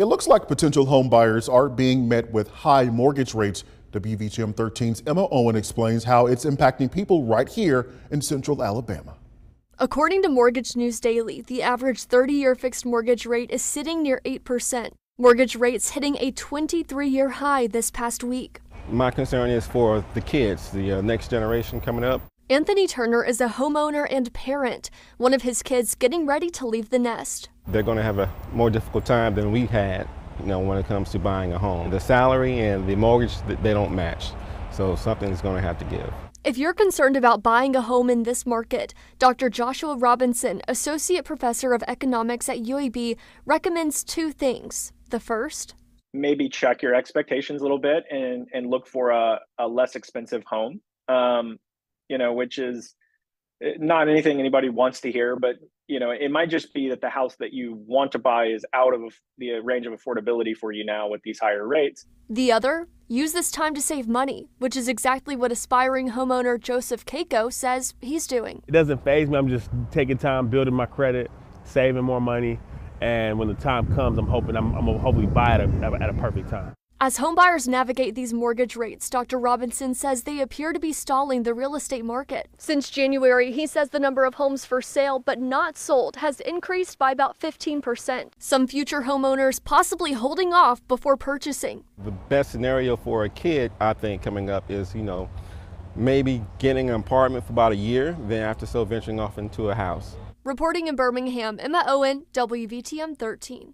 It looks like potential home buyers are being met with high mortgage rates. WVTM 13's Emma Owen explains how it's impacting people right here in central Alabama. According to Mortgage News Daily, the average 30 year fixed mortgage rate is sitting near 8%. Mortgage rates hitting a 23 year high this past week. My concern is for the kids, the uh, next generation coming up. Anthony Turner is a homeowner and parent, one of his kids getting ready to leave the nest. They're going to have a more difficult time than we had, you know, when it comes to buying a home. The salary and the mortgage, they don't match. So something's going to have to give. If you're concerned about buying a home in this market, Dr. Joshua Robinson, Associate Professor of Economics at UAB, recommends two things. The first, maybe check your expectations a little bit and, and look for a, a less expensive home. Um, you know, which is eh, not anything anybody wants to hear, but you know, it might just be that the house that you want to buy is out of the range of affordability for you now with these higher rates. The other, use this time to save money, which is exactly what aspiring homeowner Joseph Keiko says he's doing. It doesn't faze me. I'm just taking time, building my credit, saving more money, and when the time comes, I'm hoping I'm, I'm gonna hopefully buy it at a, at a perfect time. As homebuyers navigate these mortgage rates, Dr. Robinson says they appear to be stalling the real estate market. Since January, he says the number of homes for sale but not sold has increased by about 15%. Some future homeowners possibly holding off before purchasing. The best scenario for a kid, I think, coming up is, you know, maybe getting an apartment for about a year, then after so venturing off into a house. Reporting in Birmingham, Emma Owen, WVTM 13.